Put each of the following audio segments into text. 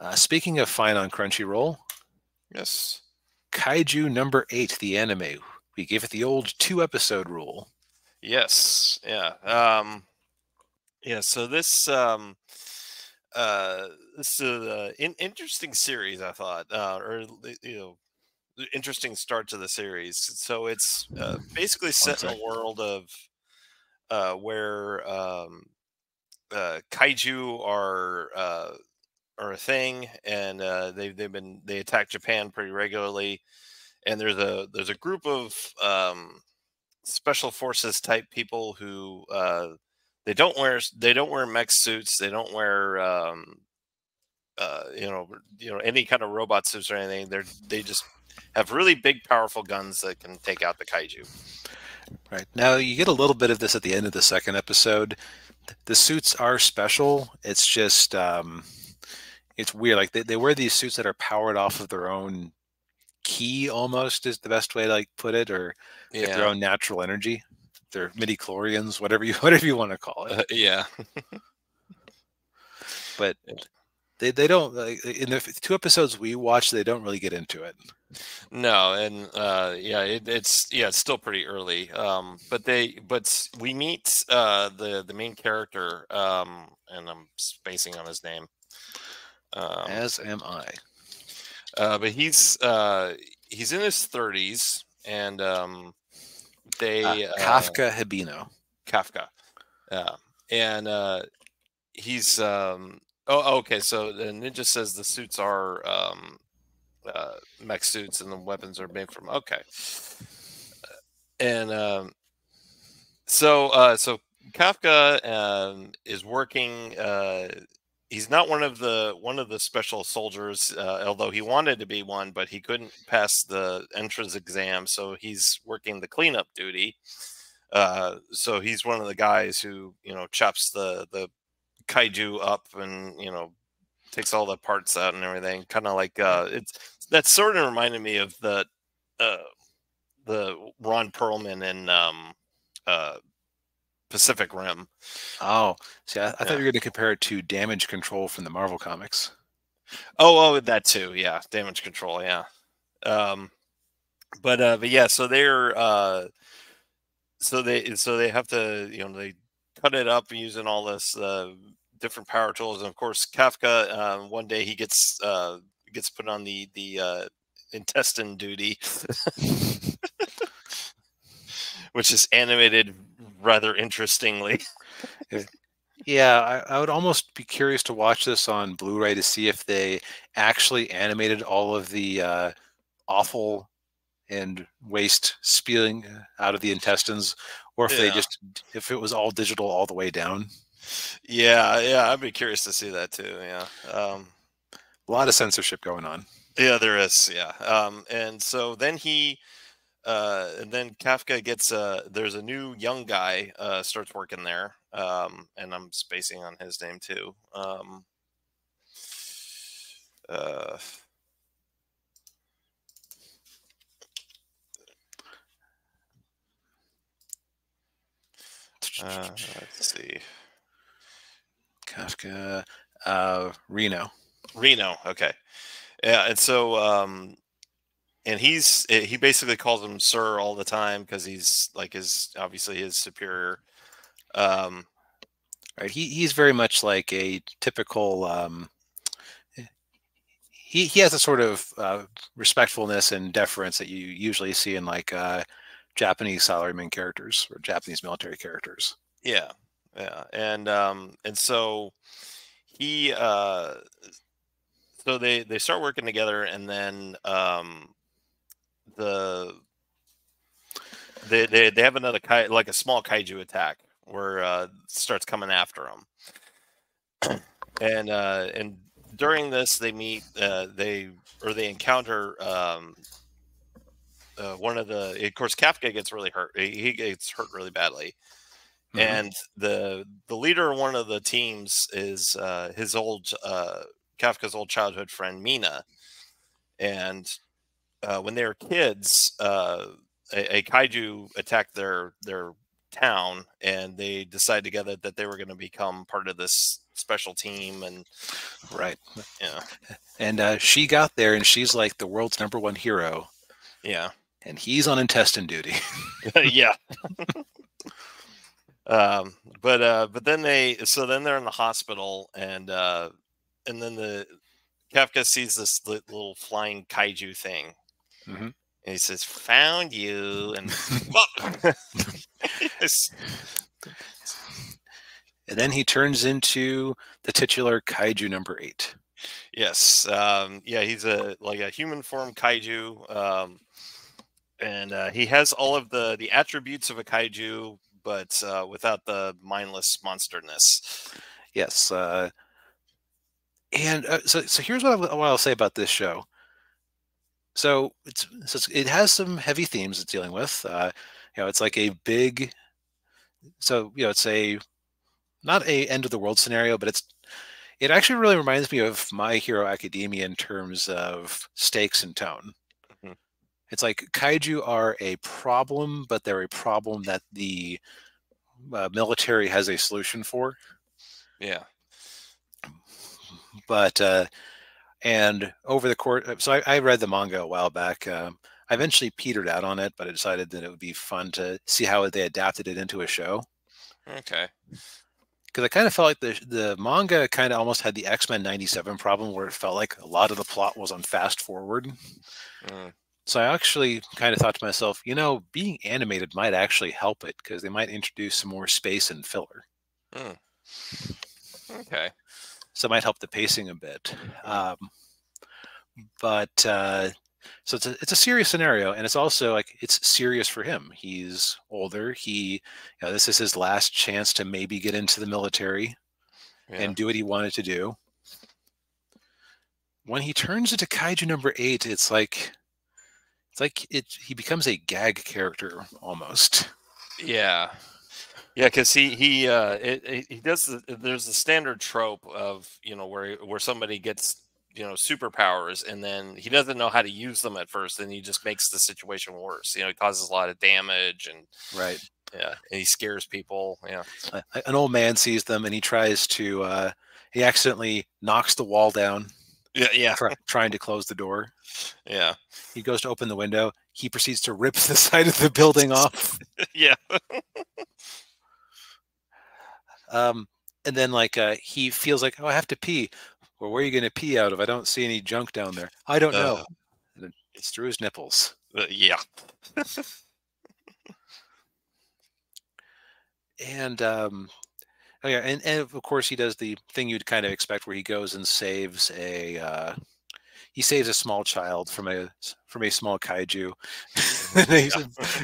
Uh, speaking of fine on Crunchyroll, Yes. Kaiju number eight, the anime. We gave it the old two episode rule. Yes. Yeah. Um, yeah. So this um, uh, this is an in, interesting series. I thought, uh, or you know, interesting start to the series. So it's uh, basically set in a world of uh, where um, uh, kaiju are uh, are a thing, and uh, they've they've been they attack Japan pretty regularly. And there's a there's a group of um, special forces type people who uh, they don't wear they don't wear mech suits. They don't wear um, uh, you know you know any kind of robot suits or anything. They're they just have really big, powerful guns that can take out the kaiju. Right now, you get a little bit of this at the end of the second episode. The suits are special. It's just um, it's weird. Like they, they wear these suits that are powered off of their own ki almost is the best way to like put it or yeah. their own natural energy their midi chlorians whatever you whatever you want to call it uh, yeah but they, they don't like, in the two episodes we watched they don't really get into it no and uh yeah it, it's yeah it's still pretty early um but they but we meet uh the the main character um and i'm spacing on his name um, as am i uh, but he's uh, he's in his 30s, and um, they uh, Kafka Hibino. Kafka, yeah, and uh, he's um, oh okay. So the ninja says the suits are um, uh, mech suits, and the weapons are made from okay, and um, so uh, so Kafka um, is working uh, he's not one of the one of the special soldiers uh, although he wanted to be one but he couldn't pass the entrance exam so he's working the cleanup duty. Uh, so he's one of the guys who you know chops the the kaiju up and you know takes all the parts out and everything kind of like uh it's that sort of reminded me of the uh the ron perlman and um uh Pacific Rim. Oh, see, I, I yeah. thought you were going to compare it to Damage Control from the Marvel comics. Oh, oh, that too. Yeah, Damage Control. Yeah. Um, but uh, but yeah, so they're uh, so they so they have to you know they cut it up using all this uh, different power tools, and of course Kafka. Uh, one day he gets uh, gets put on the the uh, intestine duty. which is animated rather interestingly. yeah, I, I, would almost be curious to watch this on Blu-ray to see if they actually animated all of the uh, awful and waste spewing out of the intestines, or if yeah. they just if it was all digital all the way down. Yeah, yeah, I'd be curious to see that too. Yeah, um, a lot of censorship going on. Yeah, there is. Yeah, um, and so then he uh, and then Kafka gets uh, there's a new young guy uh, starts working there, um, and I'm spacing on his name too. Um, uh, uh, let's see, Kafka, uh, Reno. Reno, okay, yeah, and so um, and he's eh, he basically calls him sir all the time because he's like his obviously his superior um right he, he's very much like a typical um he, he has a sort of uh, respectfulness and deference that you usually see in like uh, Japanese salaryman characters or Japanese military characters. Yeah, yeah, and um, and so he uh, so they they start working together, and then um, the they they, they have another kai, like a small kaiju attack where uh, starts coming after them, and uh, and during this they meet uh, they or they encounter um, uh, one of the of course Kafka gets really hurt he gets hurt really badly. Mm-hmm. And the the leader of one of the teams is uh, his old uh, Kafka's old childhood friend Mina, and uh, when they were kids, uh, a, a, kaiju attacked their their town, and they decided together that they were going to become part of this special team and Right. Yeah. And uh, she got there, and she's like the world's number one hero, Yeah. and he's on intestine duty. yeah. um, but uh, but then they so then they're in the hospital and uh, and then the Kafka sees this little flying kaiju thing, Mhm. and he says, "Found you!" And Yes. and then he turns into the titular kaiju number eight. yes, um, yeah, he's a like a human form kaiju, um, and uh, he has all of the the attributes of a kaiju, but uh, without the mindless monsterness. Yes. Uh, and uh, so, so here's what, I, what I'll say about this show. So it's, so it's it has some heavy themes it's dealing with. Uh, you know, it's like a big. So you know, it's a not a end of the world scenario, but it's it actually really reminds me of My Hero Academia in terms of stakes and tone. Mhm. It's like kaiju are a problem, but they're a problem that the uh, military has a solution for. Yeah. but uh and over the course so I, I read the manga a while back um i eventually petered out on it but i decided that it would be fun to see how they adapted it into a show. Okay. because i kind of felt like the the manga kind of almost had the x-men 97 problem where it felt like a lot of the plot was on fast forward. Mm, so i actually kind of thought to myself you know being animated might actually help it because they might introduce some more space and filler. Okay. So it might help the pacing a bit. Um, but uh, so it's a, it's a serious scenario, and it's also like it's serious for him. He's older. He, you know, this is his last chance to maybe get into the military Yeah. and do what he wanted to do. When he turns into Kaiju number eight, it's like it's like it. He becomes a gag character almost. Yeah, yeah, because he he uh it, he does the, there's the standard trope of you know where where somebody gets you know superpowers and then he doesn't know how to use them at first and he just makes the situation worse. You know, he causes a lot of damage and Right. yeah, and he scares people. Yeah, A- a- An old man sees them and he tries to. Uh, he accidentally knocks the wall down, yeah, yeah, try, trying to close the door. yeah, He goes to open the window. He proceeds to rip the side of the building off. yeah, Um, and then, like, uh, he feels like, oh, I have to pee. Well, where are you going to pee out of? I don't see any junk down there. I don't know. Uh. And then it's through his nipples. Uh, yeah, And, um, oh, yeah. And, and of course, he does the thing you'd kind of expect where he goes and saves a. Uh, he saves a small child from a from a small kaiju. A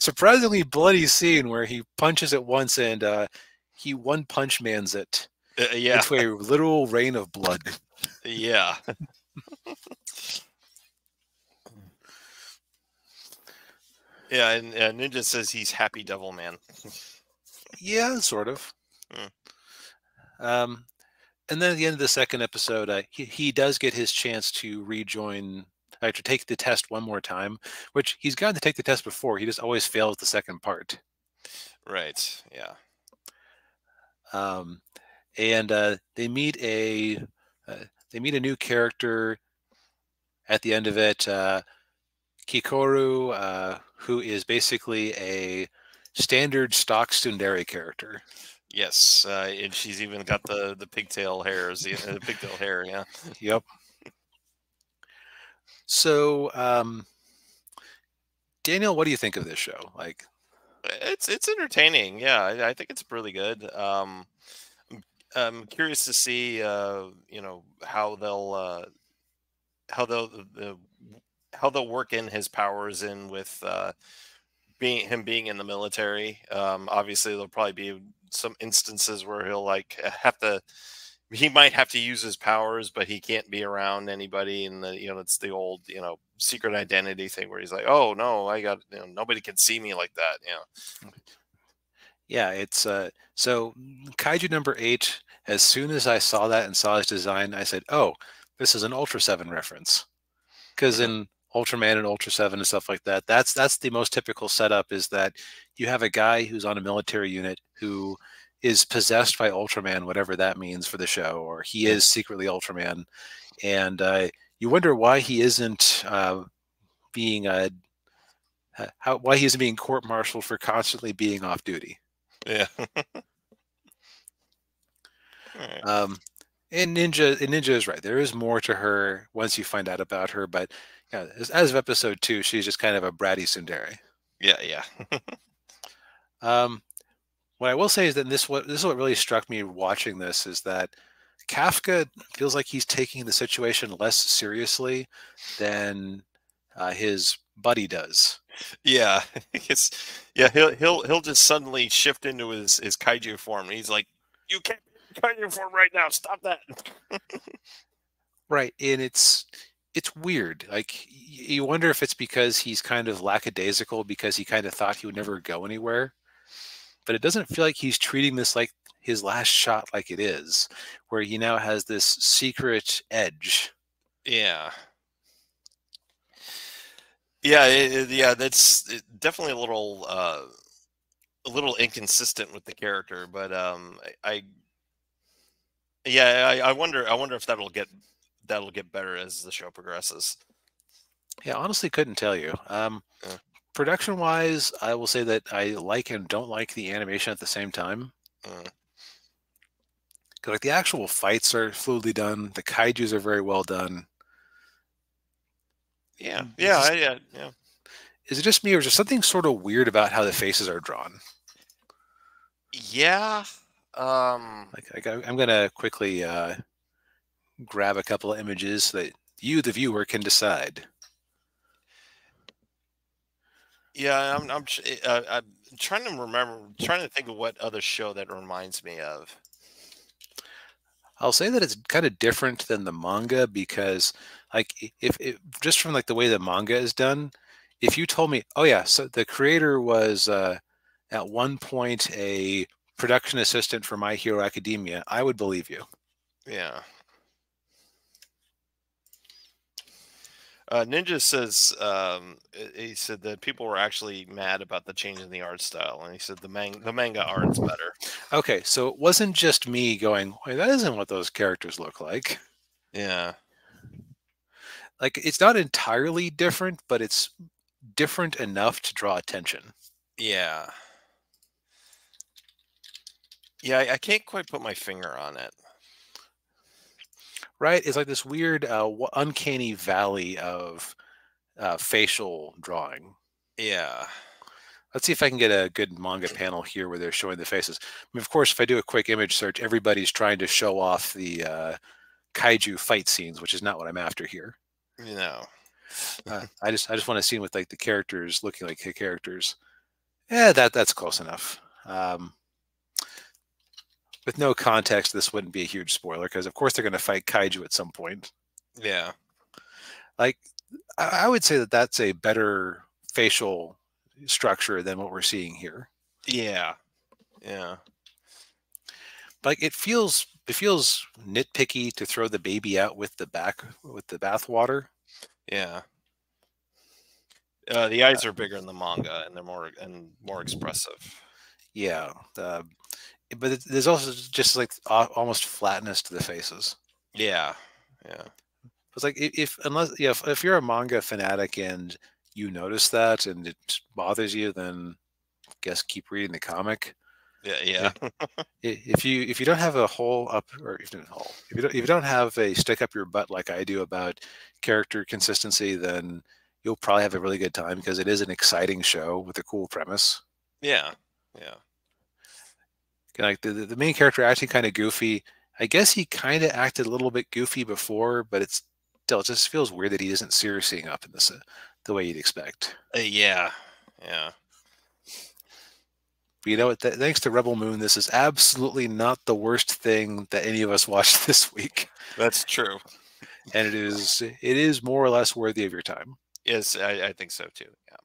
surprisingly bloody scene where he punches it once and uh, he one punch mans it. Uh, yeah, into a literal rain of blood. yeah. Yeah, and uh, Ninja says he's happy devil man. Yeah, sort of. Hmm. Um, and then at the end of the second episode, uh, he, he does get his chance to rejoin, uh, to take the test one more time, which he's gotten to take the test before. He just always fails the second part. Right. Yeah. Um, and uh, they meet a uh, they meet a new character at the end of it, uh, Kikoru, uh, who is basically a standard stock Tsundere character. Yes, uh, and she's even got the the pigtail hairs, the, the pigtail hair. Yeah. Yep. So, um, Daniel, what do you think of this show? Like, It's it's entertaining. Yeah, I, I think it's really good. Um, I'm- curious to see, uh, you know, how they'll uh, how they'll the, how they'll work in his powers in with uh, being him being in the military. Um, obviously, there'll probably be some instances where he'll like have to. He might have to use his powers, but he can't be around anybody. And the you know it's the old you know secret identity thing where he's like, oh no, I got you know nobody can see me like that. You know. yeah, it's uh, so Kaiju number eight. As soon as I saw that and saw his design, I said, "Oh, this is an Ultra Seven reference." Because in Ultraman and Ultra Seven and stuff like that, that's that's the most typical setup. Is that you have a guy who's on a military unit who is possessed by Ultraman, whatever that means for the show, or he is secretly Ultraman, and uh, you wonder why he isn't uh, being a how why he isn't being court-martialed for constantly being off duty. Yeah. Um, and Ninja, and Ninja is right. There is more to her once you find out about her, but yeah, as, as of episode two, she's just kind of a bratty tsundere. Yeah, yeah. um, what I will say is that this what this is what really struck me watching this is that Kafka feels like he's taking the situation less seriously than uh, his buddy does. Yeah, it's yeah. He'll he'll he'll just suddenly shift into his his kaiju form. And he's like, "You can't be kaiju form right now. Stop that." right, and it's it's weird. Like you wonder if it's because he's kind of lackadaisical because he kind of thought he would never go anywhere. But it doesn't feel like he's treating this like his last shot like it is, where he now has this secret edge. Yeah. Yeah, it, yeah, that's definitely a little uh, a little inconsistent with the character, but um, I, I yeah, I, I wonder I wonder if that'll get that'll get better as the show progresses. Yeah, honestly, couldn't tell you. Um, yeah. Production wise, I will say that I like and don't like the animation at the same time. Uh. Like the actual fights are fluidly done, the kaiju's are very well done. Yeah, yeah, just, yeah, yeah. Is it just me, or is there something sort of weird about how the faces are drawn? Yeah. Um. Like, I, I'm gonna quickly uh, grab a couple of images so that you, the viewer, can decide. Yeah, I'm. I'm, uh, I'm trying to remember. Trying to think of what other show that reminds me of. I'll say that it's kind of different than the manga because like if, if just from like the way the manga is done if you told me oh yeah so the creator was uh, at one point a production assistant for my hero academia i would believe you yeah Uh, Ninja says um, he said that people were actually mad about the change in the art style, and he said the man- the manga art's better. Okay, so it wasn't just me going, "Wait, that isn't what those characters look like." Yeah, like it's not entirely different, but it's different enough to draw attention. Yeah. Yeah, I, I can't quite put my finger on it. Right? It's like this weird, uh, uncanny valley of uh, facial drawing. Yeah. Let's see if I can get a good manga panel here where they're showing the faces. I mean, of course, if I do a quick image search, everybody's trying to show off the uh, kaiju fight scenes, which is not what I'm after here. no uh, I just I just want to see with like the characters looking like characters. Yeah, that that's close enough. Um, with no context, this wouldn't be a huge spoiler because of course they're going to fight kaiju at some point. Yeah, like I, I would say that that's a better facial structure than what we're seeing here. Yeah, yeah. Like it feels it feels nitpicky to throw the baby out with the back with the bathwater. Yeah. Uh, the eyes are bigger in the manga, and they're more and more expressive. Yeah, uh, but there's also just like almost flatness to the faces. Yeah, yeah. It's like if unless yeah, if, if you're a manga fanatic and you notice that and it bothers you, then I guess keep reading the comic. Yeah, yeah. if you if you don't have a hole up or if you hole, if you don't if you don't have a stick up your butt like I do about character consistency, then you'll probably have a really good time because it is an exciting show with a cool premise. Yeah, yeah. Like the the main character acting kind of goofy. I guess he kind of acted a little bit goofy before, but it's still it just feels weird that he isn't seriously up in this uh, the way you'd expect. Uh, yeah, yeah. But you know what? Th- thanks to Rebel Moon, this is absolutely not the worst thing that any of us watched this week. That's true. And it is it is more or less worthy of your time. Yes, I, I think so too. Yeah.